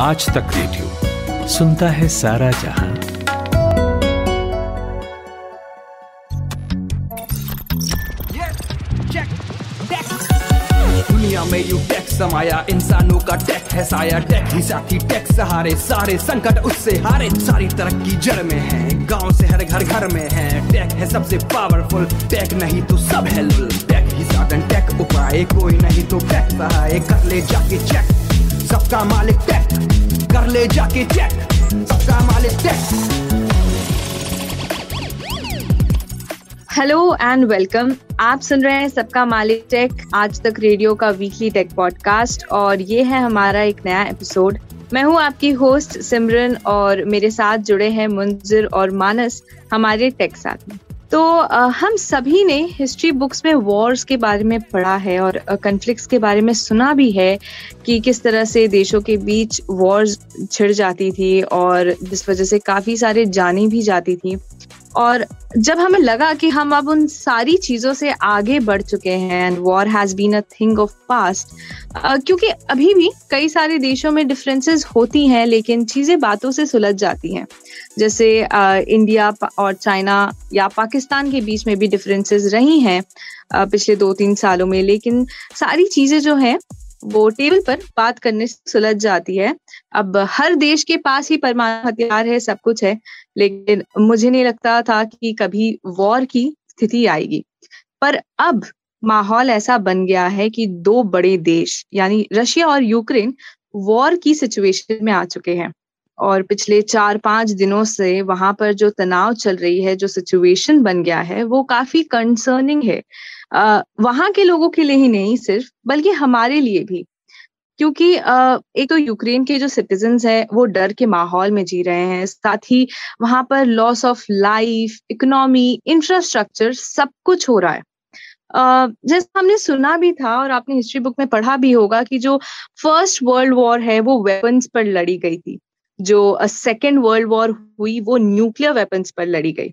आज तक रेडियो सुनता है सारा जहाँ। दुनिया में यू टेक समाया, इंसानों का टेक है साया टेक ही साथी टेक सहारे, सारे संकट उससे हारे। सारी तरक्की जड़ में है, गाँव से हर घर घर में है। टेक है सबसे पावरफुल टेक नहीं तो सब हेल्पफुल टेक ही साधन टेक उपाय कोई नहीं तो टेक सहाय। कर ले जाके चेक सबका मालिक टेक कर ले जाके चेक सबका मालिक टेक हेलो एंड वेलकम आप सुन रहे हैं सबका मालिक टेक आज तक रेडियो का वीकली टेक पॉडकास्ट और ये है हमारा एक नया एपिसोड मैं हूँ आपकी होस्ट सिमरन और मेरे साथ जुड़े हैं मुंजिर और मानस, हमारे टेक साथ में। तो हम सभी ने हिस्ट्री बुक्स में वॉर्स के बारे में पढ़ा है और कन्फ्लिक्ट्स के बारे में सुना भी है कि किस तरह से देशों के बीच वॉर्स छिड़ जाती थी और जिस वजह से काफ़ी सारे जाने भी जाती थी। और जब हमें लगा कि हम अब उन सारी चीज़ों से आगे बढ़ चुके हैं and war has been a thing of past क्योंकि अभी भी कई सारे देशों में डिफरेंसेस होती हैं लेकिन चीज़ें बातों से सुलझ जाती हैं। जैसे uh, इंडिया और चाइना या पाकिस्तान के बीच में भी डिफरेंसेस रही हैं uh, पिछले दो तीन सालों में लेकिन सारी चीज़ें जो हैं वो टेबल पर बात करने से सुलझ जाती है। अब हर देश के पास ही परमाणु हथियार है सब कुछ है लेकिन मुझे नहीं लगता था कि कभी वॉर की स्थिति आएगी। पर अब माहौल ऐसा बन गया है कि दो बड़े देश, यानी रशिया और यूक्रेन, वॉर की सिचुएशन में आ चुके हैं। और पिछले चार पाँच दिनों से वहाँ पर जो तनाव चल रही है, जो सिचुएशन बन गया है, वो काफ़ी कंसर्निंग है। वहाँ के लोगों के लिए ही नहीं सिर्फ़, बल्कि हमारे लिए भी। क्योंकि एक तो यूक्रेन के जो सिटीजन है, वो डर के माहौल में जी रहे हैं, साथ ही वहाँ पर loss of life economy infrastructure सब कुछ हो रहा है। जैसा हमने सुना भी था और आपने हिस्ट्री बुक में पढ़ा भी होगा कि जो फ़र्स्ट वर्ल्ड वॉर है, वो वेपन्स पर लड़ी गई थी। जो सेकेंड वर्ल्ड वॉर हुई, वो न्यूक्लियर वेपन्स पर लड़ी गई।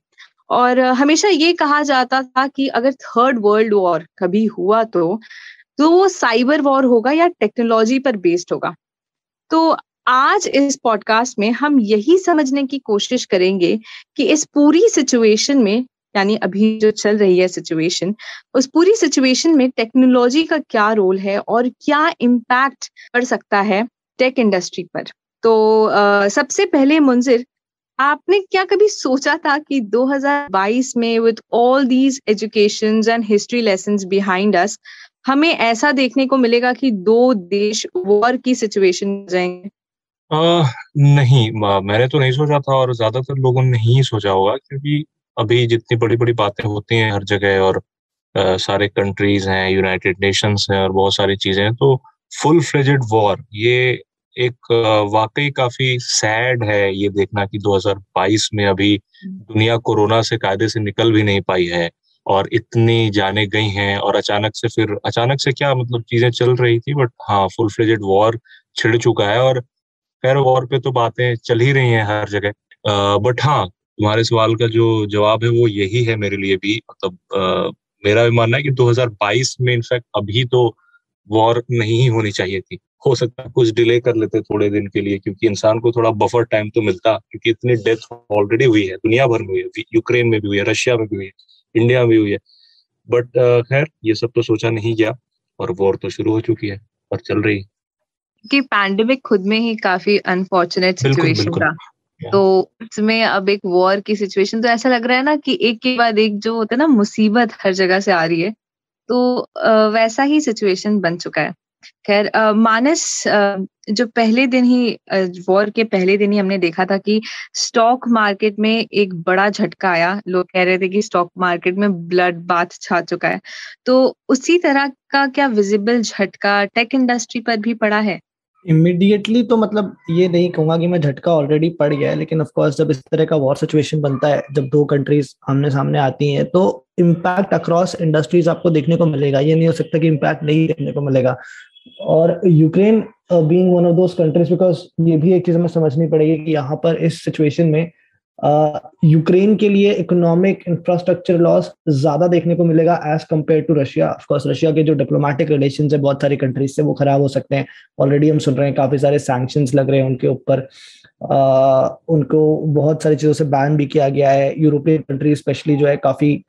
और हमेशा ये कहा जाता था कि अगर थर्ड वर्ल्ड वॉर कभी हुआ तो तो वो साइबर वॉर होगा या टेक्नोलॉजी पर बेस्ड होगा। तो आज इस पॉडकास्ट में हम यही समझने की कोशिश करेंगे कि इस पूरी सिचुएशन में यानी अभी जो चल रही है सिचुएशन उस पूरी सिचुएशन में टेक्नोलॉजी का क्या रोल है और क्या इम्पैक्ट पड़ सकता है टेक इंडस्ट्री पर? तो uh, सबसे पहले मुंजिर आपने क्या कभी सोचा था कि 2022 में with all these education and history lesson behind us हमें ऐसा देखने को मिलेगा कि दो देश वॉर की सिचुएशन जाएँगे आ, नहीं मैंने तो नहीं सोचा था और ज़्यादातर लोगों ने नहीं सोचा होगा क्योंकि अभी जितनी बड़ी बड़ी बातें होती हैं हर जगह और आ, सारे कंट्रीज़ हैं यूनाइटेड नेशंस हैं और बहुत सारी चीज़ें हैं तो फुल फ्लेजेड वॉर ये एक वाकई काफ़ी सैड है ये देखना कि 2022 में अभी हम्म। दुनिया कोरोना से कायदे से निकल भी नहीं पाई है और इतनी जाने गई हैं और अचानक से फिर, अचानक से क्या मतलब चीज़ें चल रही थी बट हाँ फुल फ्लेजेड वॉर छिड़ चुका है और खैर वॉर पे तो बातें चल ही रही हैं हर जगह। बट हाँ तुम्हारे सवाल का जो जवाब है वो यही है मेरे लिए भी मतलब मेरा भी मानना है कि 2022 में इनफैक्ट अभी तो वॉर नहीं होनी चाहिए थी। हो सकता है कुछ डिले कर लेते थोड़े दिन के लिए, क्योंकि इंसान को थोड़ा बफर टाइम तो मिलता, क्योंकि इतनी डेथ ऑलरेडी हुई है, दुनिया भर में हुई है यूक्रेन में भी हुई है रशिया में भी हुई है। इंडिया में हुई है। बट खैर ये सब तो सोचा नहीं गया और वॉर तो शुरू हो चुकी है और चल रही कि पैंडेमिक खुद में ही काफ़ी अनफॉर्चुनेट सिचुएशन था। तो इसमें अब एक वॉर की सिचुएशन तो ऐसा लग रहा है ना कि एक के बाद एक जो होता है ना मुसीबत हर जगह से आ रही है। तो वैसा ही सिचुएशन बन चुका है। खैर मानस जो पहले दिन ही वॉर के पहले दिन ही हमने देखा था कि स्टॉक मार्केट में एक बड़ा झटका आया। लोग कह रहे थे कि स्टॉक मार्केट में ब्लड बाथ छा चुका है। तो उसी तरह का क्या विजिबल झटका टेक इंडस्ट्री पर भी पड़ा है? इमिडिएटली तो मतलब ये नहीं कहूँगा कि मैं झटका ऑलरेडी पड़ गया है, लेकिन ऑफ़ कोर्स जब इस तरह का वॉर सिचुएशन बनता है, जब दो कंट्रीज़ आमने सामने आती हैं तो इम्पैक्ट अक्रॉस इंडस्ट्रीज़ आपको देखने को मिलेगा। ये नहीं हो सकता कि इम्पैक्ट नहीं देखने को मिलेगा। और Ukraine being one of those countries because ये भी एक चीज़ हमें समझनी पड़ेगी कि यहाँ पर इस सिचुएशन में यूक्रेन के लिए इकोनॉमिक इंफ्रास्ट्रक्चर लॉस ज़्यादा देखने को मिलेगा as compare to Russia of course Russia के जो डिप्लोमेटिक रिलेशन है, बहुत सारी कंट्रीज़ से वो खराब हो सकते हैं। ऑलरेडी हम सुन रहे हैं काफ़ी सारे सैंक्शन लग रहे हैं उनके ऊपर। उनको बहुत सारी चीज़ों से बैन भी किया गया है। यूरोपियन कंट्री स्पेशली जो है काफ़ी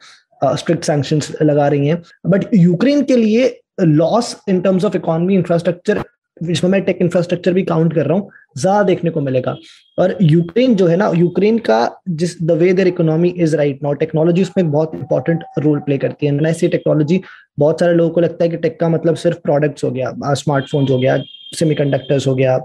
स्ट्रिक्ट सैंक्शन लगा रही हैं। बट यूक्रेन के लिए loss in terms of economy infrastructure जिसमें मैं टेक इंफ्रास्ट्रक्चर भी काउंट कर रहा हूँ, ज़्यादा देखने को मिलेगा। और यूक्रेन जो है ना यूक्रेन का जिस the way their economy is right now technology उसमें बहुत इंपॉर्टेंट रोल प्ले करती है। ऐसी टेक्नोलॉजी बहुत सारे लोगों को लगता है कि टेक का मतलब सिर्फ़ प्रोडक्ट्स हो गया स्मार्टफ़ोन हो गया सेमीकंडक्टर्स हो गया,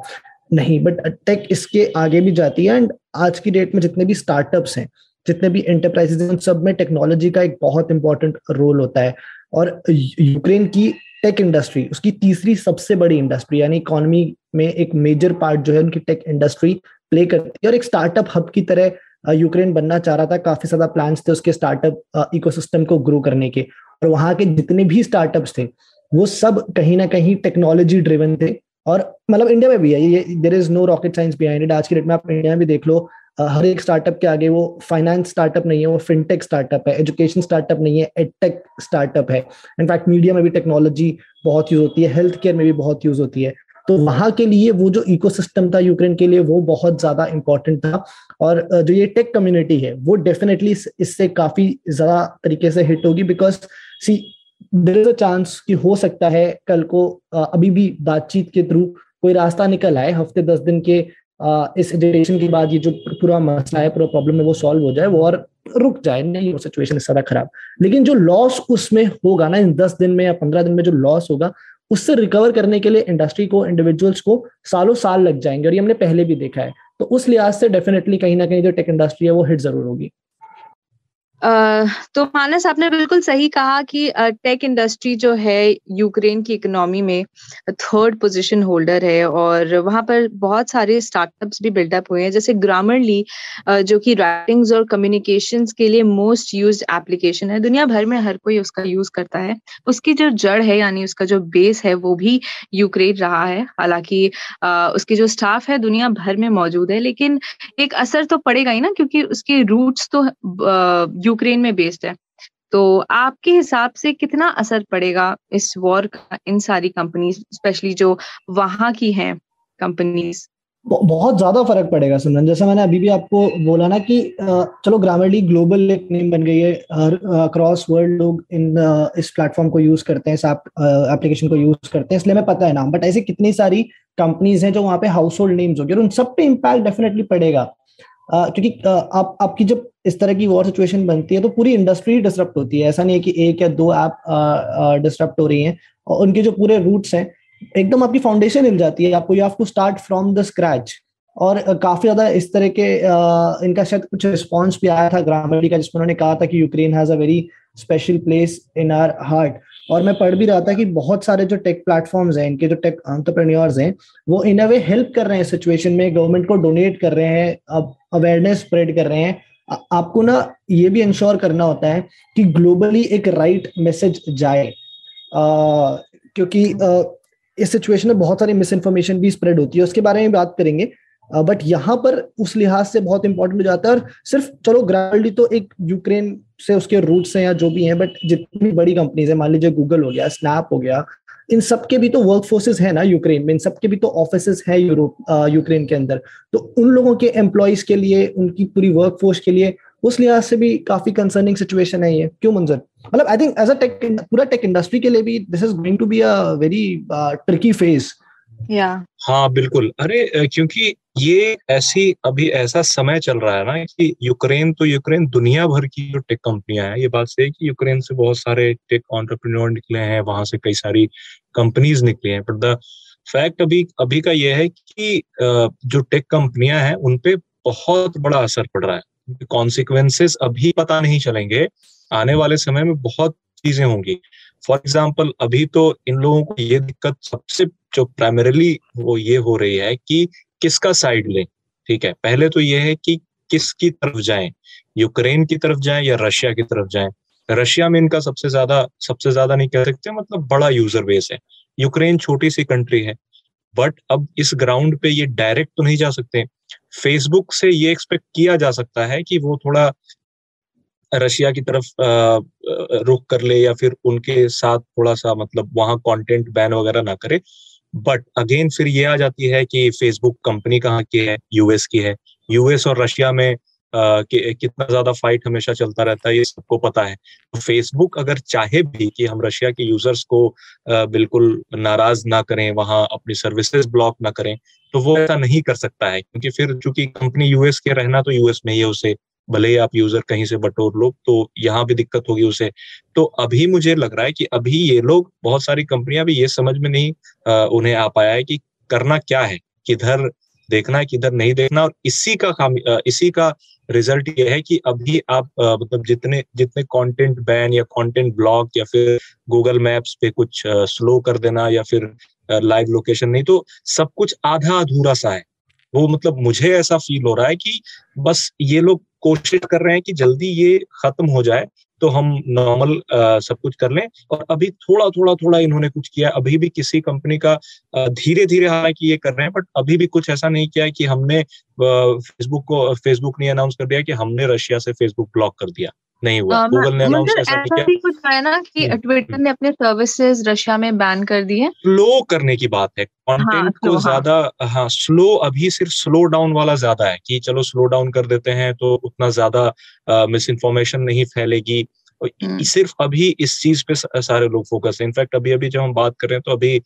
नहीं बट टेक इसके आगे भी जाती है एंड आज की डेट में जितने भी स्टार्टअप्स हैं, जितने भी एंटरप्राइजेज हैं सब में टेक्नोलॉजी का एक बहुत इंपॉर्टेंट रोल होता है। और यूक्रेन की टेक इंडस्ट्री उसकी तीसरी सबसे बड़ी इंडस्ट्री यानी इकोनॉमी में एक मेजर पार्ट जो है उनकी टेक इंडस्ट्री प्ले करती है। और एक स्टार्टअप हब की तरह यूक्रेन बनना चाह रहा था, काफ़ी ज़्यादा प्लान्स थे उसके स्टार्टअप इकोसिस्टम को ग्रो करने के। और वहाँ के जितने भी स्टार्टअप्स थे, वो सब कहीं ना कहीं टेक्नोलॉजी ड्रिवन थे। और मतलब इंडिया में भी है, ये there is no rocket science behind it आज की डेट में आप इंडिया में भी देख लो हर एक स्टार्टअप के आगे वो फाइनेंस स्टार्टअप नहीं है, वो फिनटेक स्टार्टअप है एजुकेशन स्टार्टअप नहीं है एडटेक स्टार्टअप है. इनफैक्ट मीडिया में भी टेक्नोलॉजी बहुत यूज़ होती है हेल्थ केयर में भी बहुत यूज़ होती है. तो वहाँ के लिए वो जो इकोसिस्टम था यूक्रेन के लिए वो बहुत ज़्यादा इंपॉर्टेंट था. और जो ये टेक कम्युनिटी है, वो डेफिनेटली इससे काफ़ी ज़्यादा तरीके से हिट होगी because see there is a chance कि हो सकता है कल को अभी भी बातचीत के थ्रू कोई रास्ता निकल आए, हफ़्ते दस दिन के इस एजुकेशन के बाद ये जो पूरा मसला है, पूरा प्रॉब्लम है, वो सॉल्व हो जाए, वो और रुक जाए, नहीं, वो सिचुएशन इस तरह खराब। लेकिन जो लॉस उसमें होगा ना, इन दस दिन में या पंद्रह दिन में जो लॉस होगा, उससे रिकवर करने के लिए इंडस्ट्री को इंडिविजुअल्स को सालों साल लग जाएँगे, और ये हमने पहले भी देखा है। तो उस लिहाज से डेफिनेटली कहीं ना कहीं जो टेक इंडस्ट्री है, वो हिट ज़रूर होगी। तो मानस, आपने बिल्कुल सही कहा कि टेक इंडस्ट्री जो है यूक्रेन की इकोनॉमी में थर्ड पोजीशन होल्डर है और वहाँ पर बहुत सारे स्टार्टअप्स भी बिल्डअप हुए हैं। जैसे ग्रामरली जो कि राइटिंग्स और कम्युनिकेशंस के लिए मोस्ट यूज़ एप्लीकेशन है। दुनिया भर में हर कोई उसका यूज़ करता है। उसकी जो जड़ है, यानी उसका जो बेस है, वो भी यूक्रेन रहा है। हालाँकि उसकी जो स्टाफ है, दुनिया भर में मौजूद है। लेकिन एक असर तो पड़ेगा ही ना, क्योंकि उसके रूट्स तो यूक्रेन में बेस्ड है। तो आपके हिसाब से कितना असर पड़ेगा इस वॉर का, इन सारी कंपनीज़ स्पेशली जो वहाँ की हैं कंपनीज़ बहुत ज़्यादा फ़र्क पड़ेगा सुमन जैसा मैंने अभी भी आपको बोला ना कि चलो ग्रामरली ग्लोबल एक नेम बन गई है। हर अक्रॉस वर्ल्ड लोग इन इस प्लेटफॉर्म को यूज़ करते हैं, इस एप्लीकेशन को यूज़ करते हैं, इसलिए मैं पता है नाम बट ऐसी कितनी सारी कंपनीज़ हैं जो वहाँ पे हाउस होल्ड नेम्स होगी और उन सब पे इम्पैक्ट डेफिनेटली पड़ेगा। क्योंकि आप आपकी जब इस तरह की वॉर सिचुएशन बनती है तो पूरी इंडस्ट्री डिस्टर्ब होती है। ऐसा नहीं है कि एक या दो ऐप डिस्टर्ब हो रही हैं और उनके जो पूरे रूट्स हैं एकदम आपकी फाउंडेशन हिल जाती है आपको। You have to start from the scratch और काफ़ी ज़्यादा इस तरह के आ, इनका शायद कुछ रिस्पॉन्स भी आया था ग्रामरली का जिसमें उन्होंने कहा था कि Ukraine has a very special place in our heart और मैं पढ़ भी रहा था कि बहुत सारे जो टेक प्लेटफॉर्म्स हैं इनके जो टेक एंटरप्रेन्योर्स हैं वो इन अ वे हेल्प कर रहे हैं सिचुएशन में गवर्नमेंट को डोनेट कर रहे हैं अब अवेयरनेस स्प्रेड कर रहे हैं। आपको ना ये भी इंश्योर करना होता है कि ग्लोबली एक राइट मैसेज जाए। आ, क्योंकि आ, इस सिचुएशन में बहुत सारी मिस इन्फॉर्मेशन भी स्प्रेड होती है उसके बारे में बात करेंगे। बट यहाँ पर उस लिहाज से बहुत इंपॉर्टेंट हो जाता है और सिर्फ़ चलो ग्रामरली तो एक यूक्रेन से उसके रूट्स हैं या जो भी हैं बट जितनी बड़ी कंपनीज़ है, मान लीजिए गूगल हो गया स्नैप हो गया, इन सबके भी तो वर्क फोर्सेज है ना यूक्रेन में, इन सबके भी तो ऑफ़िस है यूरोप यूक्रेन के अंदर। तो उन लोगों के एम्प्लॉयज़ के लिए, उनकी पूरी वर्क फोर्स के लिए, उस लिहाज से भी काफ़ी कंसर्निंग सिचुएशन है ये। क्यों मंजर? मतलब I think as a tech पूरा टेक इंडस्ट्री के लिए भी this is going to be a very tricky phase yeah. हाँ बिल्कुल। अरे क्योंकि ये ऐसी, अभी ऐसा समय चल रहा है ना कि यूक्रेन तो यूक्रेन दुनिया भर की जो टेक कंपनियाँ हैं, ये बात सही कि यूक्रेन से बहुत सारे टेक ऑन्टरप्रिन्योर निकले हैं, वहाँ से कई सारी कंपनीज़ निकली हैं। बट द फैक्ट अभी अभी का ये है कि जो टेक कंपनियाँ हैं उनपे बहुत बड़ा असर पड़ रहा है। कॉन्सिक्वेंसेस अभी पता नहीं चलेंगे। आने वाले समय में बहुत चीज़ें होंगी। फॉर एग्ज़ाम्पल अभी तो इन लोगों को ये दिक्कत सबसे जो प्राइमरीली वो ये हो रही है कि किसका साइड लें, ठीक है? पहले तो ये है कि किसकी तरफ़ जाएँ? यूक्रेन की तरफ़ जाएँ या रशिया की तरफ़ जाएँ? रशिया में इनका सबसे ज़्यादा सबसे ज़्यादा नहीं कह सकते मतलब बड़ा यूज़र बेस है। यूक्रेन छोटी सी कंट्री है बट अब इस ग्राउंड पे ये डायरेक्ट तो नहीं जा सकते। फेसबुक से ये एक्सपेक्ट किया जा सकता है कि वो थोड़ा रशिया की तरफ़ रुख कर ले या फिर उनके साथ थोड़ा सा मतलब वहाँ कंटेंट बैन वगैरह ना करे। बट अगेन फिर ये आ जाती है कि फेसबुक कंपनी कहाँ की है? यूएस की है। यूएस और रशिया में कि, कितना ज़्यादा फाइट हमेशा चलता रहता है ये सबको पता है। तो फेसबुक अगर चाहे भी कि हम रशिया के यूज़र्स को बिल्कुल नाराज़ ना करें वहाँ अपनी सर्विसेज़ ब्लॉक ना करें तो वो ऐसा नहीं कर सकता है। क्योंकि फिर चूँकि कंपनी यूएस के रहना तो यूएस में ही है उसे भले ही आप यूज़र कहीं से बटोर लो तो यहाँ भी दिक्कत होगी उसे। तो अभी मुझे लग रहा है कि अभी ये लोग बहुत सारी कंपनियाँ भी ये समझ में नहीं आ, उन्हें आ पाया है कि करना क्या है किधर देखना है किधर नहीं देखना और इसी का खामी इसी का रिज़ल्ट ये है कि अभी आप मतलब जितने जितने कंटेंट बैन या कंटेंट ब्लॉक या फिर गूगल मैप्स पे कुछ स्लो कर देना या फिर लाइव लोकेशन नहीं तो सब कुछ आधा अधूरा सा है। वो मतलब मुझे ऐसा फील हो रहा है कि बस ये लोग कोशिश कर रहे हैं कि जल्दी ये खत्म हो जाए तो हम नॉर्मल सब कुछ कर लें। और अभी थोड़ा थोड़ा थोड़ा इन्होंने कुछ किया। अभी भी किसी कंपनी का धीरे धीरे हालाँकि ये कर रहे हैं बट अभी भी कुछ ऐसा नहीं किया कि हमने फेसबुक को फेसबुक ने अनाउंस कर दिया कि हमने रशिया से फेसबुक ब्लॉक कर दिया। नहीं हुआ। गूगल ने अनाउंस ऐसा किया। कुछ है ना कि ट्विटर हम्म। ने अपने सर्विसेज़ रशिया में बैन कर दी है। स्लो करने की बात है। कंटेंट हाँ, को हाँ। ज़्यादा हाँ स्लो अभी सिर्फ़ स्लो डाउन वाला ज़्यादा है कि चलो स्लो डाउन कर देते हैं तो उतना ज़्यादा मिस इन्फॉर्मेशन नहीं फैलेगी। हम्म। सिर्फ़ अभी इस चीज़ पे सारे लोग फोकस है। इनफैक्ट अभी अभी जब हम बात कर रहे हैं तो अभी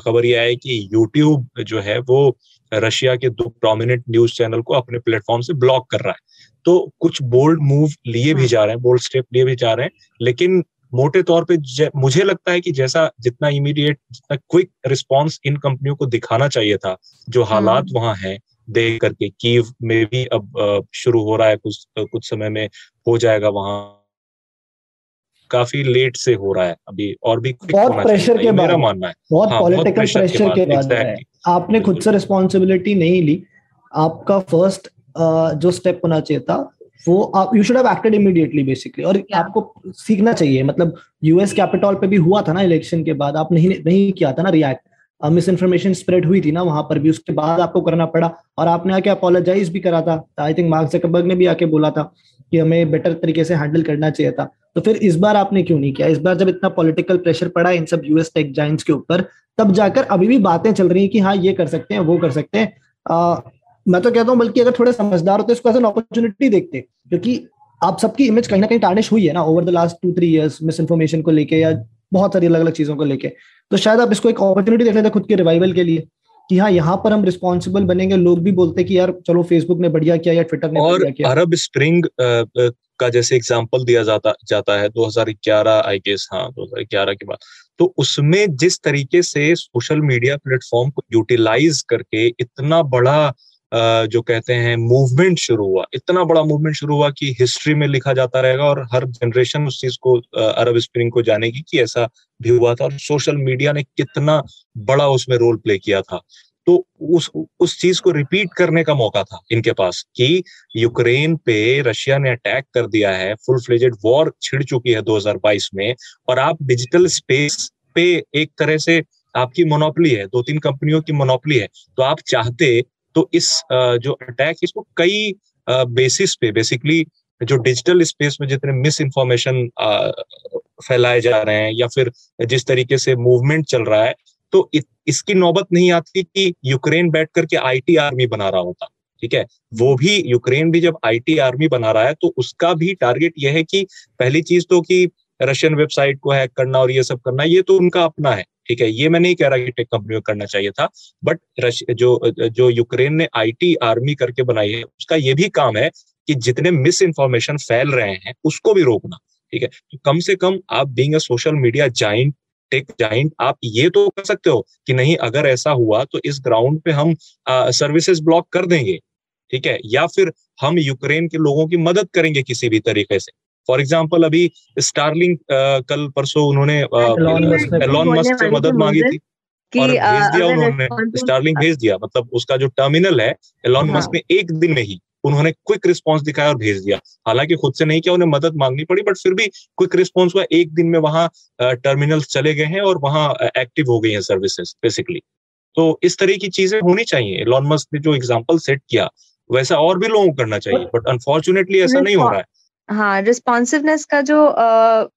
खबर ये आई कि यूट्यूब जो है वो रशिया के दो प्रोमिनेंट न्यूज़ चैनल को अपने प्लेटफॉर्म से ब्लॉक कर रहा है। तो कुछ बोल्ड मूव लिए भी हाँ। जा रहे हैं बोल्ड स्टेप लिए भी जा रहे हैं लेकिन मोटे तौर पे मुझे लगता है कि जैसा जितना इमीडिएट जितना क्विक रिस्पांस इन कंपनियों को दिखाना चाहिए था जो हाँ। हालात वहाँ हैं देख करके कीव में भी अब शुरू हो रहा है कुछ कुछ समय में हो जाएगा वहाँ। काफ़ी लेट से हो रहा है अभी और भी बहुत प्रेशर के मेरा मानना है। बहुत पॉलिटिकल हाँ, प्रेशर के बाद आपने खुद से रिस्पॉन्सिबिलिटी नहीं ली आपका फ़र्स्ट जो स्टेप होना चाहिए था वो आप you should have acted immediately basically और आपको सीखना चाहिए मतलब यूएस कैपिटल पे भी हुआ था ना इलेक्शन के बाद आप नहीं नहीं किया था ना रिएक्ट मिस इन्फॉर्मेशन स्प्रेड हुई थी ना वहाँ पर भी उसके बाद आपको करना पड़ा। और आपने आके अपोलोजाइज भी करा था। आई थिंक मार्क जकबर्ग ने भी आके बोला था कि हमें बेटर तरीके से हैंडल करना चाहिए था। तो फिर इस बार आपने क्यों नहीं किया? इस बार जब इतना पॉलिटिकल प्रेशर पड़ा इन सब यूएस टेक जाइंट्स के ऊपर तब जाकर अभी भी बातें चल रही हैं कि हाँ ये कर सकते हैं वो कर सकते हैं। मैं तो कहता हूँ बल्कि अगर थोड़े समझदार होते इसको एज एन अपॉर्चुनिटी देखते क्योंकि आप सबकी इमेज कहीं ना कहीं टार्निश हुई है ना over the last two three years misinformation को लेके या बहुत सारी अलग अलग चीज़ों को लेके। तो शायद आप इसको एक अपॉर्चुनिटी देख लेते खुद के रिवाइवल के लिए कि हाँ यहाँ पर हम रिस्पॉन्सिबल बनेंगे लोग भी बोलते कि यार चलो फेसबुक ने बढ़िया किया या ट्विटर ने और किया। अरब स्प्रिंग का जैसे एग्ज़ाम्पल दिया जाता जाता है 2011 आई गेस हाँ 2011 के बाद। तो उसमें जिस तरीके से सोशल मीडिया प्लेटफॉर्म को यूटिलाइज करके इतना बड़ा जो कहते हैं मूवमेंट शुरू हुआ। इतना बड़ा मूवमेंट शुरू हुआ कि हिस्ट्री में लिखा जाता रहेगा और हर जनरेशन उस चीज़ को अरब स्प्रिंग को जानेगी कि ऐसा भी हुआ था और सोशल मीडिया ने कितना बड़ा उसमें रोल प्ले किया था। तो उस उस चीज़ को रिपीट करने का मौका था इनके पास कि यूक्रेन पे रशिया ने अटैक कर दिया है फुल फ्लेजेड वॉर छिड़ चुकी है 2022 में और आप डिजिटल स्पेस पे एक तरह से आपकी मोनोपली है दो तीन कंपनियों की मोनोपली है तो आप चाहते तो इस जो अटैक इसको कई बेसिस पे बेसिकली जो डिजिटल स्पेस में जितने मिस इन्फॉर्मेशन फैलाए जा रहे हैं या फिर जिस तरीके से मूवमेंट चल रहा है तो इत, इसकी नौबत नहीं आती कि यूक्रेन बैठ करके आईटी आर्मी बना रहा होता ठीक है? वो भी यूक्रेन भी जब आईटी आर्मी बना रहा है तो उसका भी टारगेट यह है कि पहली चीज़ तो कि रशियन वेबसाइट को हैक करना और ये सब करना ये तो उनका अपना है। ठीक है, ये मैं नहीं कह रहा कि टेक कंपनी को करना चाहिए था बट जो जो यूक्रेन ने आईटी आर्मी करके बनाई है, उसका ये भी काम है कि जितने मिस इन्फॉर्मेशन फैल रहे हैं, उसको भी रोकना, ठीक है। तो कम से कम आप being social media giant tech giant आप ये तो कर सकते हो कि नहीं, अगर ऐसा हुआ तो इस ग्राउंड पे हम सर्विसेज़ ब्लॉक कर देंगे, ठीक है, या फिर हम यूक्रेन के लोगों की मदद करेंगे किसी भी तरीके से। फॉर एग्ज़ाम्पल अभी स्टारलिंग कल परसों उन्होंने एलॉन मस्क से मदद मांगी थी और भेज दिया उन्होंने स्टारलिंग भेज दिया। मतलब उसका जो टर्मिनल है एलॉन मस्क हाँ। ने एक दिन में ही उन्होंने क्विक रिस्पॉन्स दिखाया और भेज दिया। हालाँकि खुद से नहीं किया उन्हें मदद मांगनी पड़ी बट फिर भी क्विक रिस्पॉन्स हुआ। एक दिन में वहाँ टर्मिनल चले गए हैं और वहाँ एक्टिव हो गई हैं सर्विसेज़ बेसिकली तो इस तरह की चीज़ें होनी चाहिए। लॉन मस्क ने जो एग्ज़ाम्पल सेट किया वैसा और भी लोगों को करना चाहिए बट अनफॉर्चुनेटली ऐसा नहीं हो रहा है। हाँ रिस्पॉन्सिवनेस का जो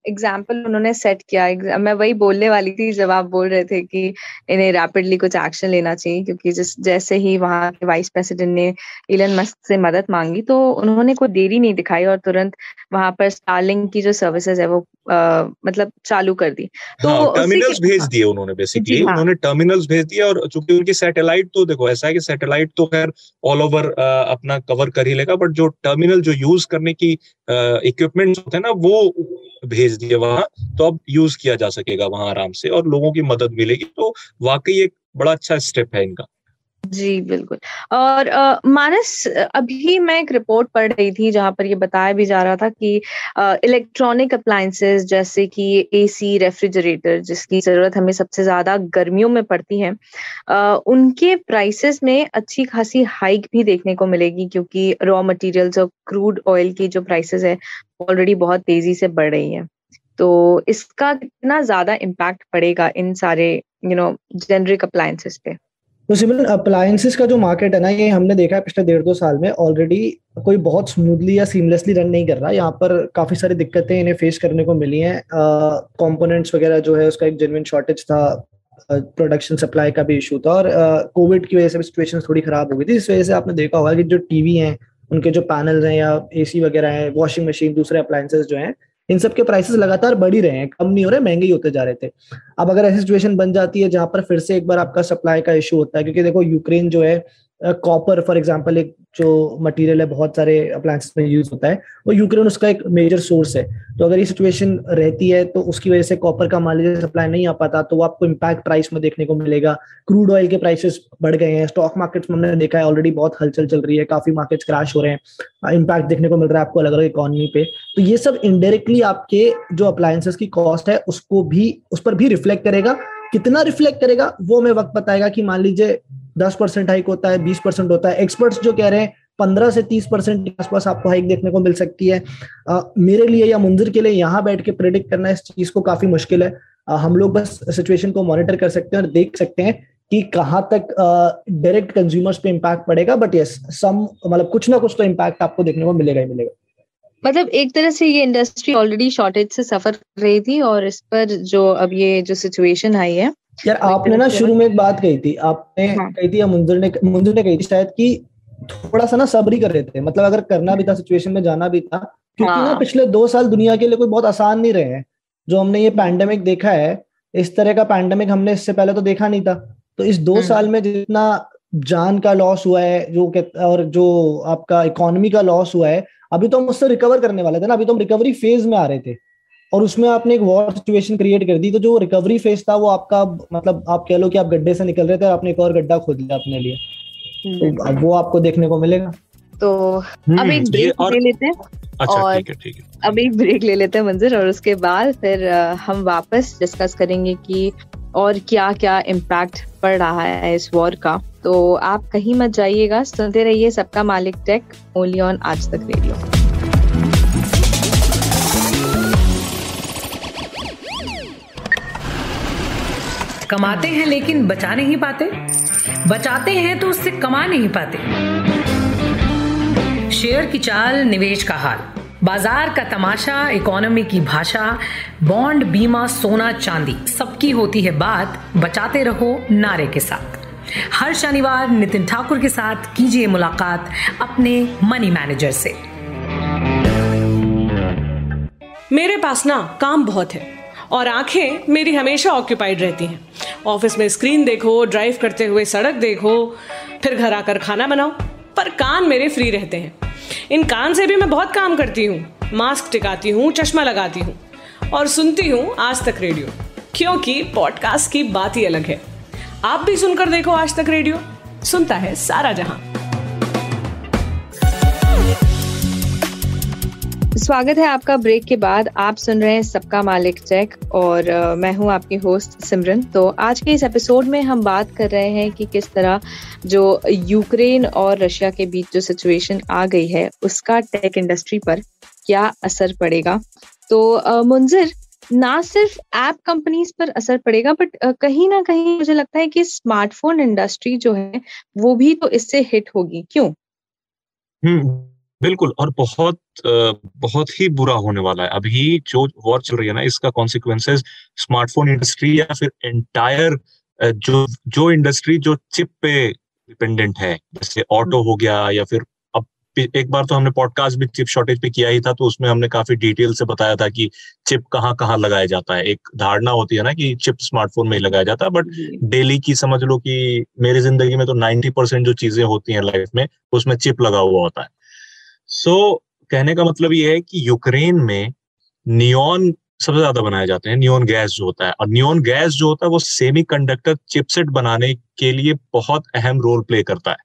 एग्ज़ाम्पल uh, उन्होंने सेट किया मैं वही बोलने वाली थी जब आप बोल रहे थे कि इन्हें रैपिडली कुछ एक्शन लेना चाहिए क्योंकि जिस जैसे ही वहाँ के वाइस प्रेसिडेंट ने इलन मस्क से मदद मांगी तो उन्होंने कोई देरी नहीं दिखाई और तुरंत वहाँ पर स्टारलिंग की जो सर्विसेज़ है वो आ, मतलब चालू कर दी तो हाँ, टर्मिनल्स भेज दिए उन्होंने बेसिकली हाँ. उन्होंने टर्मिनल्स भेज दिए और चूँकि उनकी सैटेलाइट तो देखो ऐसा है कि सैटेलाइट तो खैर ऑल ओवर अपना कवर कर ही लेगा बट जो टर्मिनल जो यूज़ करने की इक्विपमेंट होते हैं ना, वो भेज दिए वहाँ तो अब यूज़ किया जा सकेगा वहाँ आराम से और लोगों की मदद मिलेगी तो वाकई एक बड़ा अच्छा स्टेप है इनका। जी बिल्कुल। और आ, मानस अभी मैं एक रिपोर्ट पढ़ रही थी जहाँ पर ये बताया भी जा रहा था कि इलेक्ट्रॉनिक अप्लायंसेस जैसे कि एसी रेफ्रिजरेटर जिसकी ज़रूरत हमें सबसे ज़्यादा गर्मियों में पड़ती है आ, उनके प्राइसेस में अच्छी खासी हाइक भी देखने को मिलेगी क्योंकि रॉ मटेरियल्स और क्रूड ऑयल की जो प्राइसेस है ऑलरेडी बहुत तेज़ी से बढ़ रही है। तो इसका कितना ज़्यादा इम्पैक्ट पड़ेगा इन सारे यू नो जेनरिक अप्लायंसेस पे? तो सिमिलर अप्लायंसेस का जो मार्केट है ना, ये हमने देखा है पिछले डेढ़ दो साल में ऑलरेडी कोई बहुत स्मूथली या सीमलेसली रन नहीं कर रहा। यहाँ पर काफ़ी सारी दिक्कतें इन्हें फेस करने को मिली हैं। कंपोनेंट्स वगैरह जो है, उसका एक जेनविन शॉर्टेज था। प्रोडक्शन सप्लाई का भी इशू था और कोविड की वजह से भी सिचुएशन थोड़ी खराब हो गई थी। इस वजह से आपने देखा होगा कि जो टीवी हैं, उनके जो पैनल्स हैं या एसी वगैरह हैं वॉशिंग मशीन दूसरे अप्लायंसेस जो हैं इन सबके प्राइसेस लगातार बढ़ ही रहे हैं, कम नहीं हो रहे, महँगे ही होते जा रहे थे। अब अगर ऐसी सिचुएशन बन जाती है जहाँ पर फिर से एक बार आपका सप्लाई का इशू होता है, क्योंकि देखो यूक्रेन जो है कॉपर फॉर एग्ज़ाम्पल एक जो मटेरियल है, बहुत सारे अप्लायंसेस में यूज़ होता है, वो यूक्रेन उसका एक मेजर सोर्स है। तो अगर ये सिचुएशन रहती है तो उसकी वजह से कॉपर का मान लीजिए सप्लाई नहीं आ पाता तो वो आपको इम्पैक्ट प्राइस में देखने को मिलेगा। क्रूड ऑयल के प्राइसेस बढ़ गए हैं स्टॉक मार्केट्स में हमने देखा है ऑलरेडी बहुत हलचल चल रही है, काफ़ी मार्केट्स क्रैश हो रहे हैं इम्पैक्ट देखने को मिल रहा है आपको अलग अलग इकोनॉमी पे। तो ये सब इनडायरेक्टली आपके जो अप्लायंसेस की कॉस्ट है, उसको भी, उस पर भी रिफ्लेक्ट करेगा। कितना रिफ्लेक्ट करेगा, वो हमें वक्त बताएगा कि मान लीजिए दस परसेंट हाइक होता है बीस परसेंट होता है। एक्सपर्ट्स जो कह रहे हैं पंद्रह से तीस परसेंट के आसपास आपको हाइक देखने को मिल सकती है। आ, मेरे लिए या मुंजिर के लिए यहाँ बैठ के प्रिडिक्ट करना इस चीज़ को काफ़ी मुश्किल है। आ, हम लोग बस सिचुएशन को मॉनिटर कर सकते हैं और देख सकते हैं कि कहाँ तक डायरेक्ट कंज्यूमर्स पे इम्पैक्ट पड़ेगा। बट यस सम मतलब कुछ ना कुछ तो इम्पैक्ट आपको देखने को मिलेगा ही मिलेगा। मतलब एक तरह से ये इंडस्ट्री ऑलरेडी शॉर्टेज से सफ़र रही थी और इस पर जो अब ये जो सिचुएशन आई है यार आपने ना शुरू में एक बात कही थी आपने हाँ. कही थी या मुंजिर ने मुंजिर ने कही थी शायद कि थोड़ा सा ना सब्र ही कर रहे थे मतलब अगर करना भी था सिचुएशन में जाना भी था क्योंकि हाँ. ना पिछले दो साल दुनिया के लिए कोई बहुत आसान नहीं रहे हैं जो हमने ये पैंडेमिक देखा है इस तरह का पैंडेमिक हमने इससे पहले तो देखा नहीं था तो इस दो हम्म। साल में जितना जान का लॉस हुआ है जो और जो आपका इकोनॉमी का लॉस हुआ है अभी तो हम उससे रिकवर करने वाले थे ना अभी तो हम रिकवरी फ़ेज़ में आ रहे थे और उसमें आपने एक वॉर सिचुएशन क्रिएट कर दी तो जो रिकवरी फ़ेज़ था वो आपका मतलब आप कह लो कि आप गड्ढे से निकल रहे थे और आपने एक और गड्ढा खोद लिया अपने लिए। तो वो आपको देखने को मिलेगा। तो अब हम्म, एक ब्रेक ले लेते हैं अच्छा, और ठीक है, ठीक है. अब एक ब्रेक ले लेते हैं मंजिर और उसके बाद फिर हम वापस डिस्कस करेंगे कि और क्या क्या इम्पैक्ट पड़ रहा है इस वॉर का। तो आप कहीं मत जाइएगा सुनते रहिए सबका मालिक टेक ओनली ऑन आज तक रेडियो कमाते हैं लेकिन बचा नहीं पाते। बचाते हैं तो उससे कमा नहीं पाते। शेयर की चाल, निवेश का हाल। बाज़ार का तमाशा, इकोनॉमी की भाषा, बॉन्ड, बीमा, सोना, चांदी, सबकी होती है बात। बचाते रहो नारे के साथ। हर शनिवार नितिन ठाकुर के साथ कीजिए मुलाकात अपने मनी मैनेजर से। मेरे पास ना काम बहुत है। और आँखें मेरी हमेशा ऑक्यूपाइड रहती हैं। ऑफ़िस में स्क्रीन देखो ड्राइव करते हुए सड़क देखो, फिर घर आकर खाना बनाओ, पर कान मेरे फ्री रहते हैं। इन कान से भी मैं बहुत काम करती हूँ। मास्क टिकाती हूँ, चश्मा लगाती हूँ और सुनती हूँ आज तक रेडियो क्योंकि पॉडकास्ट की बात ही अलग है। आप भी सुनकर देखो आज तक रेडियो सुनता है सारा जहाँ। स्वागत है आपका ब्रेक के बाद। आप सुन रहे हैं सबका मालिक चेक और मैं हूँ आपकी होस्ट सिमरन। तो आज के इस एपिसोड में हम बात कर रहे हैं कि किस तरह जो यूक्रेन और रशिया के बीच जो सिचुएशन आ गई है, उसका टेक इंडस्ट्री पर क्या असर पड़ेगा। तो मुंजिर, ना सिर्फ़ ऐप कंपनीज़ पर असर पड़ेगा बट कहीं ना कहीं मुझे लगता है कि स्मार्टफ़ोन इंडस्ट्री जो है, वो भी तो इससे हिट होगी। क्यों? हम्म। बिल्कुल और बहुत बहुत ही बुरा होने वाला है। अभी जो वॉर चल रही है ना इसका कॉन्सिक्वेंसेस स्मार्टफ़ोन इंडस्ट्री या फिर एंटायर जो जो इंडस्ट्री जो चिप पे डिपेंडेंट है। जैसे ऑटो हो गया या फिर अब एक बार तो हमने पॉडकास्ट भी चिप शॉर्टेज पे किया ही था तो उसमें हमने काफ़ी डिटेल से बताया था कि चिप कहाँ कहाँ लगाया जाता है। एक धारणा होती है ना कि चिप स्मार्टफ़ोन में ही लगाया जाता है बट डेली की समझ लो कि मेरी ज़िंदगी में तो नाइन्टी परसेंट जो चीज़ें होती हैं लाइफ में उसमें चिप लगा हुआ होता है। सो so, कहने का मतलब ये है कि यूक्रेन में नियॉन सबसे ज़्यादा बनाए जाते हैं नियोन गैस जो होता है। और नियोन गैस जो होता है वो सेमी कंडक्टर चिपसेट बनाने के लिए बहुत अहम रोल प्ले करता है।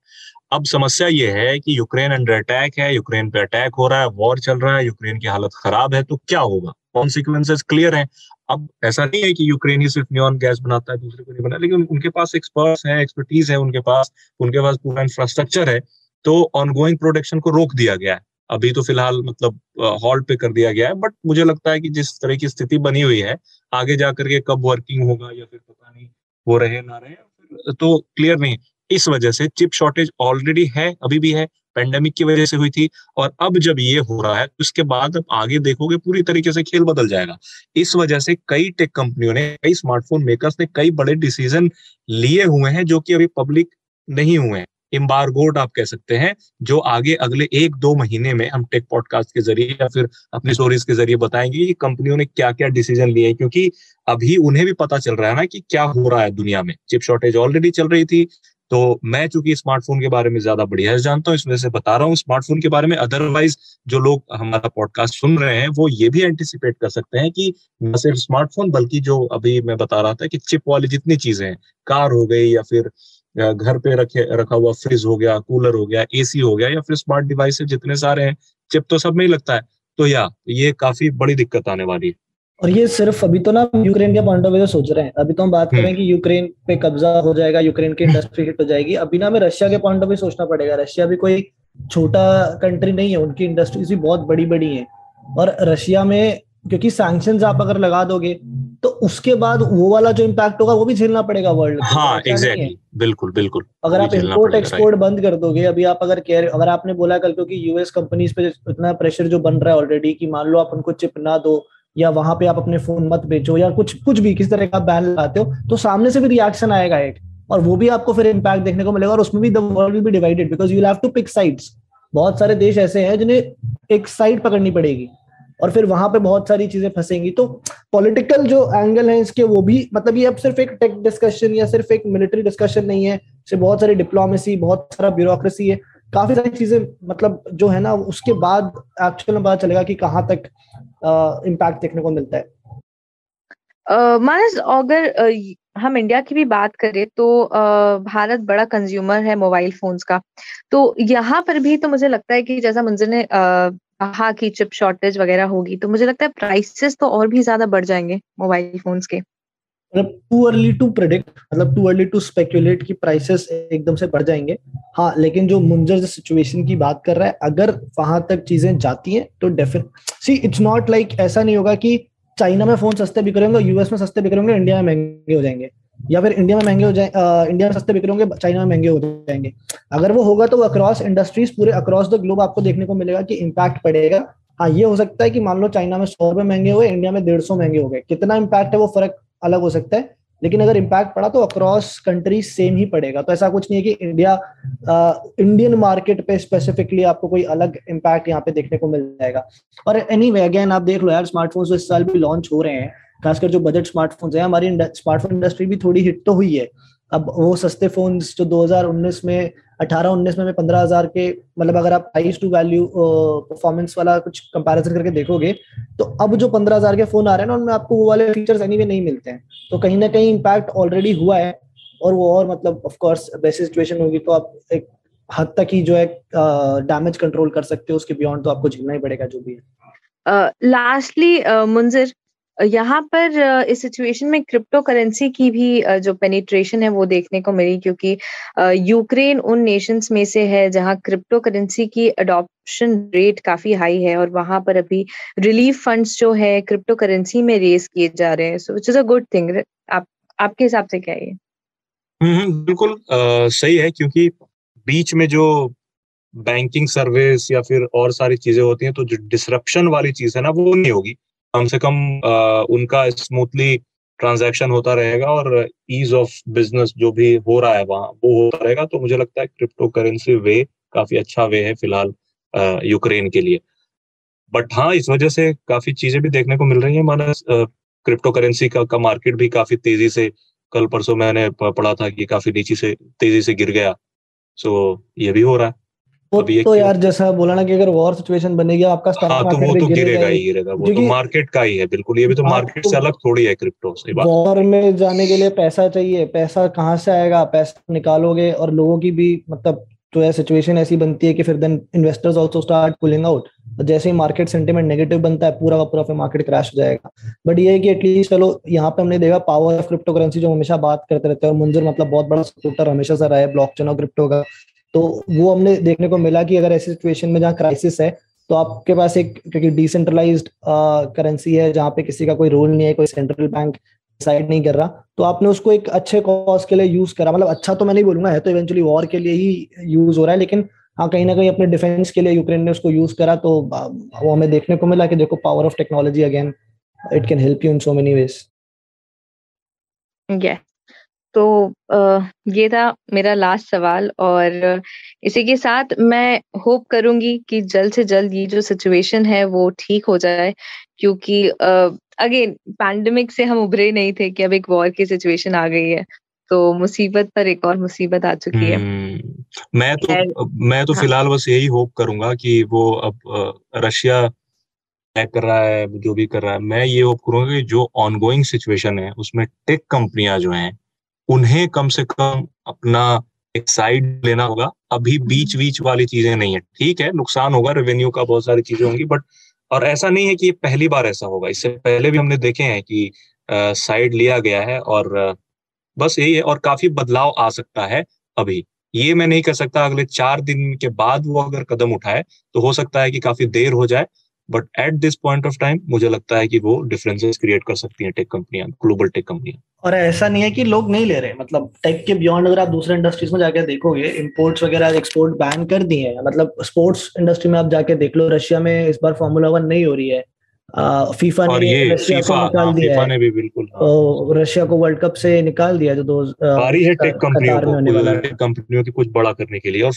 अब समस्या ये है कि यूक्रेन अंडर अटैक है यूक्रेन पे अटैक हो रहा है वॉर चल रहा है यूक्रेन की हालत खराब है तो क्या होगा? कॉन्सिक्वेंसेस क्लियर हैं। अब ऐसा नहीं है कि यूक्रेन ही सिर्फ़ नियोन गैस बनाता है दूसरे को नहीं बना लेकिन उनके पास एक्सपर्ट्स हैं एक्सपर्टीज है उनके पास उनके पास पूरा इंफ्रास्ट्रक्चर है। तो ऑनगोइंग प्रोडक्शन को रोक दिया गया है। अभी तो फ़िलहाल मतलब हॉल्ट पे कर दिया गया है बट मुझे लगता है कि जिस तरह की स्थिति बनी हुई है, आगे जाकर के कब वर्किंग होगा या फिर पता नहीं वो रहे ना रहे तो क्लियर नहीं इस वजह से चिप शॉर्टेज ऑलरेडी है, अभी भी है पेंडेमिक की वजह से हुई थी, और अब जब ये हो रहा है तो उसके बाद अब आगे देखोगे पूरी तरीके से खेल बदल जाएगा। इस वजह से कई टेक कंपनियों ने, कई स्मार्टफ़ोन मेकर्स ने कई बड़े डिसीज़न लिए हुए हैं जो कि अभी पब्लिक नहीं हुए हैं। इम्बारगोड आप कह सकते हैं, जो आगे अगले एक दो महीने में हम टेक पॉडकास्ट के ज़रिए या फिर अपनी स्टोरीज के ज़रिए बताएँगे कि कंपनियों ने क्या क्या डिसीज़न लिए क्योंकि अभी उन्हें भी पता चल रहा है ना कि क्या हो रहा है दुनिया में। चिप शॉर्टेज ऑलरेडी चल रही थी तो मैं चूँकि स्मार्टफ़ोन के बारे में ज़्यादा बढ़िया जानता हूँ इस वजह से बता रहा हूँ स्मार्टफ़ोन के बारे में अदरवाइज़ जो लोग हमारा पॉडकास्ट सुन रहे हैं, वो ये भी एंटिसिपेट कर सकते हैं कि न सिर्फ़ स्मार्टफ़ोन बल्कि जो अभी मैं बता रहा था कि चिप वाली जितनी चीज़ें हैं कार हो गई या फिर घर पे रखे रखा हुआ फ्रिज हो गया कूलर हो गया एसी हो गया या फिर स्मार्ट डिवाइस जितने सारे हैं चिप तो सब में ही लगता है। तो या ये काफ़ी बड़ी दिक्कत आने वाली है। और ये सिर्फ़ अभी तो ना यूक्रेन के पॉइंट ऑफ़ व्यू सोच रहे हैं। अभी तो हम बात करें हम्म। कि यूक्रेन पे कब्जा हो जाएगा यूक्रेन की इंडस्ट्री हिट हो जाएगी। अभी ना हमें रशिया के पॉइंट ऑफ़ व्यू सोचना पड़ेगा। रशिया भी कोई छोटा कंट्री नहीं है उनकी इंडस्ट्रीज़ भी बहुत बड़ी बड़ी है। और रशिया में क्योंकि सैंक्शन आप अगर लगा दोगे तो उसके बाद वो वाला जो इम्पैक्ट होगा वो भी झेलना पड़ेगा वर्ल्ड हाँ एग्जैक्टली बिल्कुल बिल्कुल। अगर आप इम्पोर्ट एक्सपोर्ट बंद कर दोगे अभी आप अगर कह अगर आपने बोला कल क्योंकि यूएस कंपनीज़ पे इतना प्रेशर जो बन रहा है ऑलरेडी कि मान लो आप उनको चिप ना दो या वहाँ पे आप अपने फ़ोन मत बेचो या कुछ कुछ भी किस तरह का बैन लगाते हो तो सामने से भी रिएक्शन आएगा एक। और वो भी आपको फिर इम्पैक्ट देखने को मिलेगा और उसमें भी the world will be divided because you have to pick sides बहुत सारे देश ऐसे हैं जिन्हें एक साइड पकड़नी पड़ेगी। और फिर वहाँ पे बहुत सारी चीज़ें फंसेंगी। तो पॉलिटिकल जो एंगल है इसके, वो भी मतलब ये अब सिर्फ़ एक टेक डिस्कशन या सिर्फ़ एक मिलिट्री डिस्कशन नहीं है से बहुत सारी डिप्लोमेसी बहुत सारा ब्यूरोक्रेसी है। काफ़ी सारी चीज़ें मतलब जो है ना, उसके बाद एक्चुअल में पता चलेगा कि कहाँ तक इम्पैक्ट देखने को मिलता है। मानस, अगर हम इंडिया की भी बात करें तो भारत बड़ा कंज्यूमर है मोबाइल फोन्स का। तो यहाँ पर भी तो मुझे लगता है कि जैसा मुंजर ने कहा कि चिप शॉर्टेज वगैरह होगी तो मुझे लगता है प्राइसेस तो और भी ज़्यादा बढ़ जाएँगे मोबाइल फोन्स के। मतलब टू अर्ली टू प्रिडिक्ट मतलब टू अर्ली टू स्पेक्यूलेट की प्राइसेस एकदम से बढ़ जाएँगे। हाँ लेकिन जो मुंजर सिचुएशन की बात कर रहा है, अगर वहाँ तक चीज़ें जाती हैं तो definitely it's not like ऐसा नहीं होगा कि चाइना में फ़ोन सस्ते बिक रहे होंगे यूएस में सस्ते बिक रहे होंगे इंडिया में महँगे हो जाएँगे। या फिर इंडिया में महँगे हो जाए इंडिया में सस्ते बिक रहे होंगे चाइना में महँगे हो जाएँगे। अगर वो होगा तो वो अक्रॉस इंडस्ट्रीज़ पूरे अक्रॉस द ग्लोब आपको देखने को मिलेगा कि इम्पैक्ट पड़ेगा। हाँ ये हो सकता है कि मान लो चाइना में सौ रुपए महँगे हुए इंडिया में डेढ़ सौ महँगे हो गए। कितना इम्पैक्ट है वो फ़र्क अलग हो सकता है। लेकिन अगर इम्पैक्ट पड़ा तो अक्रॉस कंट्री सेम ही पड़ेगा। तो ऐसा कुछ नहीं है कि इंडिया इंडियन मार्केट पे स्पेसिफिकली आपको कोई अलग इम्पैक्ट यहाँ पे देखने को मिल जाएगा। और एनी वे अगेन आप देख लो यार स्मार्टफोन्स तो इस साल भी लॉन्च हो रहे हैं। खासकर जो बजट स्मार्टफोन्स है हमारी स्मार्टफ़ोन इंडस्ट्री भी थोड़ी हिट तो हुई है। अब वो सस्ते फोन्स जो 2019 में 18 19 में पंद्रह हज़ार के मतलब अगर आप प्राइस टू वैल्यू परफॉर्मेंस वाला कुछ कंपैरिजन करके देखोगे तो अब जो पंद्रह हज़ार के फ़ोन आ रहे हैं ना उनमें आपको वो वाले फीचर्स एनीवे नहीं मिलते हैं। तो कहीं ना कहीं इम्पैक्ट ऑलरेडी हुआ है और वो और मतलब ऑफकोर्स वैसी सिचुएशन होगी तो आप एक हद तक ही जो है डैमेज कंट्रोल कर सकते हो उसके बियॉन्ड तो आपको झेलना ही पड़ेगा जो भी है। लास्टली uh, मुंजिर यहाँ पर इस सिचुएशन में क्रिप्टो करेंसी की भी जो पेनिट्रेशन है वो देखने को मिली क्योंकि यूक्रेन उन नेशंस में से है जहाँ क्रिप्टो करेंसी की अडॉप्शन रेट काफ़ी हाई है और वहाँ पर अभी रिलीफ फंड्स जो है क्रिप्टो करेंसी में रेस किए जा रहे हैं। So which is a good thing आप आपके हिसाब से क्या है हम्म, हम्म, बिल्कुल सही है क्योंकि बीच में जो बैंकिंग सर्विस या फिर और सारी चीज़ें होती हैं तो जो डिसरप्शन वाली चीज़ है ना वो नहीं होगी। कम से कम उनका स्मूथली ट्रांजैक्शन होता रहेगा और ईज ऑफ़ बिज़नेस जो भी हो रहा है वहाँ वो होता रहेगा। तो मुझे लगता है क्रिप्टो करेंसी वे काफ़ी अच्छा वे है फ़िलहाल यूक्रेन के लिए। बट हाँ इस वजह से काफ़ी चीज़ें भी देखने को मिल रही है। माना क्रिप्टो करेंसी का, का मार्केट भी काफ़ी तेज़ी से कल परसों मैंने पढ़ा था कि काफ़ी नीचे से तेज़ी से गिर गया। सो ये भी हो रहा है। वो तो यार जैसा बोला ना कि अगर वॉर सिचुएशन बनेगी आपका स्टॉक हाँ, तो वो तो गिरेगा ही गिरेगा वो तो मार्केट का ही है बिल्कुल ये भी तो मार्केट से अलग थोड़ी है क्रिप्टो से बात। वॉर में जाने के लिए पैसा चाहिए पैसा कहाँ से आएगा? पैसा निकालोगे और लोगों की भी मतलब तो है सिचुएशन ऐसी बनती है कि फिर then investors also start pulling out जैसे ही मार्केट सेंटीमेंट नेगेटिव बनता है पूरा का पूरा फिर मार्केट क्रैश हो जाएगा। बट ये है कि एटलीस्ट चलो यहाँ पे हमने देखा पावर ऑफ़ क्रिप्टो करेंसी जो हमेशा बात करते रहते हैं और मुंजर मतलब बहुत बड़ा सपोर्टर हमेशा से रहा है ब्लॉकचेन और क्रिप्टो का। तो वो हमने देखने को मिला कि अगर ऐसी सिचुएशन में जहाँ क्राइसिस है तो आपके पास एक क्योंकि डिसेंट्रलाइज्ड करेंसी है जहाँ पे किसी का कोई रोल नहीं है, कोई सेंट्रल बैंक डिसाइड नहीं कर रहा तो आपने उसको एक अच्छे कॉज के लिए यूज़ करा। मतलब अच्छा तो मैं नहीं बोलूँगा, है तो इवेंचुअली वॉर के लिए ही यूज़ हो रहा है, लेकिन हाँ कहीं ना कहीं अपने डिफेंस के लिए यूक्रेन ने उसको यूज़ करा तो वो हमें देखने को मिला कि देखो power of technology again it can help you in so many ways तो ये था मेरा लास्ट सवाल और इसी के साथ मैं होप करूँगी कि जल्द से जल्द ये जो सिचुएशन है वो ठीक हो जाए क्योंकि अगेन पैंडमिक से हम उभरे नहीं थे कि अब एक वॉर की सिचुएशन आ गई है तो मुसीबत पर एक और मुसीबत आ चुकी है मैं तो मैं तो हाँ. फ़िलहाल बस यही होप करूँगा कि वो अब रशिया कर रहा है जो भी कर रहा है मैं ये होप करूँगा कि जो ऑनगोइंग सिचुएशन है उसमें टेक कंपनियाँ जो हैं उन्हें कम से कम अपना एक साइड लेना होगा। अभी बीच बीच वाली चीज़ें नहीं है। ठीक है नुकसान होगा रेवेन्यू का बहुत सारी चीज़ें होंगी बट और ऐसा नहीं है कि ये पहली बार ऐसा होगा। इससे पहले भी हमने देखे हैं कि साइड लिया गया है और बस यही है और काफ़ी बदलाव आ सकता है अभी। ये मैं नहीं कर सकता अगले चार दिन के बाद वो अगर कदम उठाए तो हो सकता है कि काफ़ी देर हो जाए but at this point of time मुझे लगता है कि वो डिफरेंसेस क्रिएट कर सकती हैं टेक कंपनियाँ ग्लोबल टेक कंपनियाँ और ऐसा नहीं है कि लोग नहीं ले रहे मतलब टेक के बियॉन्ड अगर आप दूसरे इंडस्ट्रीज़ में जाके देखोगे इंपोर्ट्स वगैरह एक्सपोर्ट बैन कर दिए हैं मतलब स्पोर्ट्स इंडस्ट्री में आप जाके देख लो, रशिया में इस बार फॉर्मूला वन नहीं हो रही है। फीफा ने ये रशिया को निकाल हाँ, दिया ने भी बिल्कुल हाँ। तो रशिया को वर्ल्ड कप से निकाल दिया जो दो भारी है टेक कंपनियों को टेक कंपनियों की कुछ बड़ा करने के लिए। और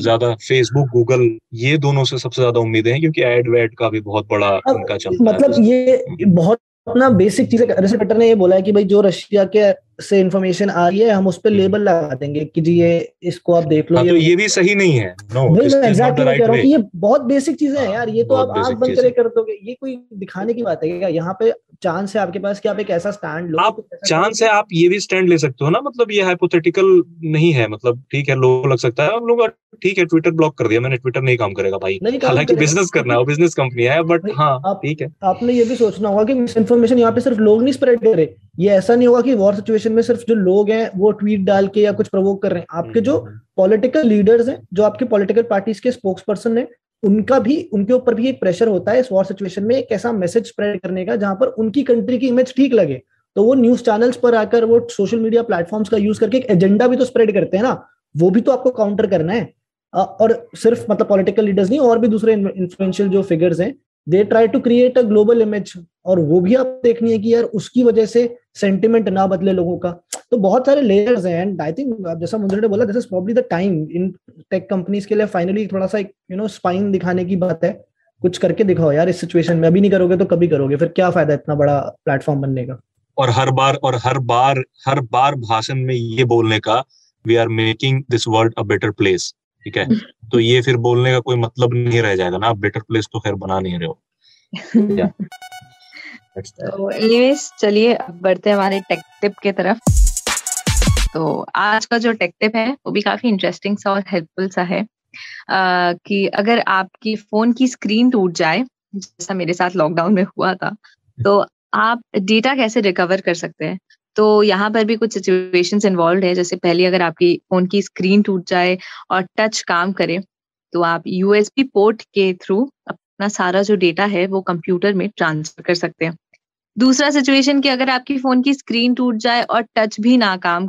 ज़्यादा फेसबुक गूगल ये दोनों से सबसे ज़्यादा उम्मीदें हैं क्योंकि एड वेड का भी बहुत बड़ा उनका चलता है। मतलब ये बहुत अपना बेसिक चीज़ें रिसर्च ने ये बोला है कि भाई जो रशिया के से इन्फॉर्मेशन आ रही है हम उस पर लेबल हम्म। लगा देंगे कि जी ये इसको आप देख लो हाँ, ये तो ये भी सही नहीं है। मैं एग्जैक्टली कह रहा हूँ ये बहुत बेसिक चीज़ें हैं यार ये तो आप आग बंद करे कर दोगे ये कोई दिखाने की बात है क्या? यहाँ पे चांस है आपके पास कि आप एक ऐसा स्टैंड लो आप चांस है आप ये भी स्टैंड ले सकते हो ना? मतलब ये हाइपोथेटिकल नहीं है मतलब ठीक है लोगों लग सकता है। हम लोग ठीक है ट्विटर ब्लॉक कर दिया मैंने ट्विटर नहीं काम करेगा भाई। हालाँकि बिज़नेस करना है बिज़नेस कंपनी है बट हाँ ठीक है। आपने ये भी सोचना होगा कि मिस इन्फॉर्मेशन यहाँ पे सिर्फ़ लोग नहीं स्प्रेड कर रहे। ये ऐसा नहीं होगा कि वॉर सिचुएशन में सिर्फ़ जो लोग हैं वो ट्वीट डाल के या कुछ प्रवोक कर रहे हैं। आपके जो पॉलिटिकल हम्म, लीडर्स हम्म। हैं जो आपके पॉलिटिकल पार्टीज़ के स्पोक्स पर्सन है उनका भी, उनके ऊपर भी एक प्रेशर होता है इस वॉर सिचुएशन में, एक ऐसा मैसेज स्प्रेड करने का, जहाँ पर उनकी कंट्री की इमेज ठीक लगे। तो वो न्यूज़ चैनल्स पर आकर, वो सोशल मीडिया प्लेटफॉर्म्स का यूज़ करके एक एजेंडा भी तो स्प्रेड करते हैं ना। वो भी तो आपको काउंटर करना है। और सिर्फ़ मतलब पॉलिटिकल लीडर्स नहीं, और भी दूसरे इन्फ्लुएंशियल जो फिगर्स हैं they try to create a global image और वो भी आप देखनी है कि यार उसकी वजह से सेंटिमेंट ना बदले लोगों का। तो बहुत सारे लेयर्स हैं एंड आई थिंक जैसा मुंजर ने बोला this is probably the time in tech companies के लिए फाइनली थोड़ा सा एक यू नो स्पाइन दिखाने की बात है। कुछ करके दिखाओ यार इस सिचुएशन में। अभी नहीं करोगे तो कभी करोगे। फिर क्या फ़ायदा इतना बड़ा प्लेटफॉर्म बनने का? और हर बार और हर बार हर बार भाषण में ये बोलने का we are making this world a better place ठीक है? तो ये फिर बोलने का कोई मतलब नहीं रह जाएगा ना। आप बेटर प्लेस तो खैर बना नहीं रहे हो। तो एनीवेज चलिए अब बढ़ते हैं हमारे टेक टिप के तरफ़। तो आज का जो टेक टिप है वो भी काफ़ी इंटरेस्टिंग सा और हेल्पफुल सा है। आ, कि अगर आपकी फ़ोन की स्क्रीन टूट जाए जैसा मेरे साथ लॉकडाउन में हुआ था तो आप डेटा कैसे रिकवर कर सकते हैं? तो यहाँ पर भी कुछ सिचुएशन इन्वॉल्व है जैसे पहले अगर आपकी फ़ोन की स्क्रीन टूट जाए और टच काम करे तो आप यूएसबी पोर्ट के थ्रू अपना सारा जो डेटा है वो कंप्यूटर में ट्रांसफ़र कर सकते हैं। दूसरा सिचुएशन कि अगर आपकी फ़ोन की स्क्रीन टूट जाए और टच भी ना काम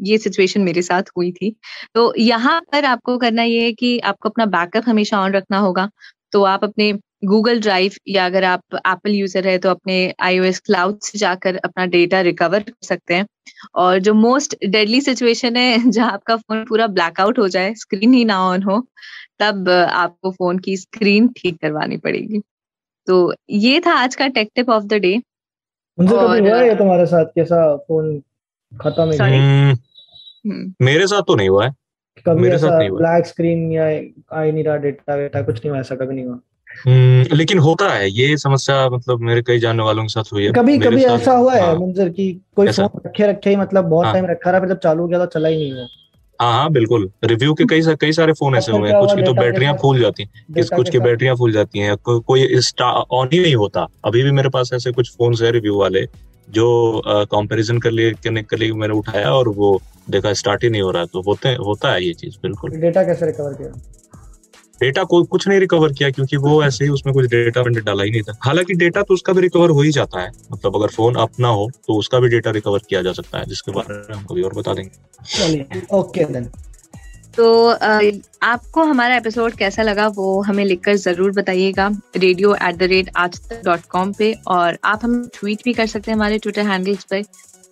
ये सिचुएशन मेरे साथ हुई थी। तो यहाँ पर आपको करना ये है कि आपको अपना बैकअप हमेशा ऑन रखना होगा। तो आप अपने गूगल ड्राइव या अगर आप एप्पल यूज़र है तो अपने आईओएस क्लाउड से जाकर अपना डेटा रिकवर कर सकते हैं। और जो मोस्ट डेडली सिचुएशन है जहाँ आपका फ़ोन पूरा ब्लैकआउट हो जाए स्क्रीन ही ना ऑन हो तब आपको फ़ोन की स्क्रीन ठीक करवानी पड़ेगी। तो ये था आज का tech tip of the day और तुम्हारे साथ कैसा फ़ोन खत्म है मेरे साथ तो नहीं हुआ है। कभी मेरे ऐसा ब्लैक स्क्रीन या आई नहीं रहा डेटा वेटा कुछ नहीं हुआ ऐसा कभी नहीं हुआ। हम्म, लेकिन होता है ये समस्या मतलब मेरे कई जानने वालों के साथ हुई है। कभी कभी ऐसा हुआ है हाँ, मंजर की कोई फ़ोन रखे रखे ही मतलब बहुत टाइम हाँ, रखा रहा फिर जब चालू किया तो चला ही नहीं हुआ। हाँ हाँ बिल्कुल। रिव्यू के कई कई सारे फ़ोन ऐसे हुए हैं। कुछ की तो बैटरियाँ फूल जाती हैं। किस कुछ की बैटरियाँ फूल जाती हैं। को, कोई ऑन ही नहीं होता। अभी भी मेरे पास ऐसे कुछ फ़ोन है रिव्यू वाले। जो कंपैरिजन कर लिए करने के लिए मैंने उठाया और वो देखा स्टार्ट ही नहीं हो रहा तो होते होता है ये चीज़ बिल्कुल। डेटा कैसे रिकवर किया? डेटा को कुछ नहीं रिकवर किया क्योंकि वो ऐसे ही उसमें कुछ डेटा मैंने डाला ही नहीं था। हालाँकि डेटा तो उसका भी रिकवर हो ही जाता है मतलब अगर फ़ोन अपना हो तो उसका भी डेटा रिकवर किया जा सकता है जिसके बारे में हम कभी और बता देंगे। ओके देन तो आपको हमारा एपिसोड कैसा लगा वो हमें लिखकर ज़रूर बताइएगा रेडियो एट द रेट आज तक डॉट कॉम पे और आप हम ट्वीट भी कर सकते हैं हमारे ट्विटर हैंडल्स पे।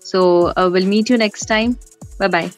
So will meet you next time bye bye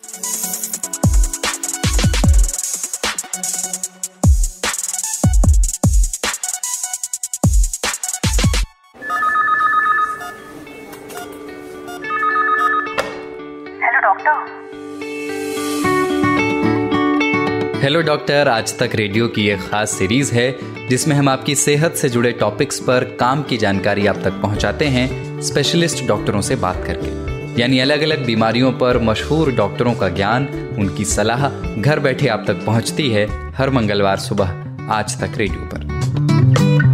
hello doctor, Aaj Tak radio की एक खास सीरीज़ है, जिसमें हम आपकी सेहत से जुड़े टॉपिक्स पर काम की जानकारी आप तक पहुंचाते हैं स्पेशलिस्ट डॉक्टरों से बात करके। यानी अलग अलग बीमारियों पर मशहूर डॉक्टरों का ज्ञान, उनकी सलाह घर बैठे आप तक पहुँचती है हर मंगलवार सुबह, आज तक रेडियो पर।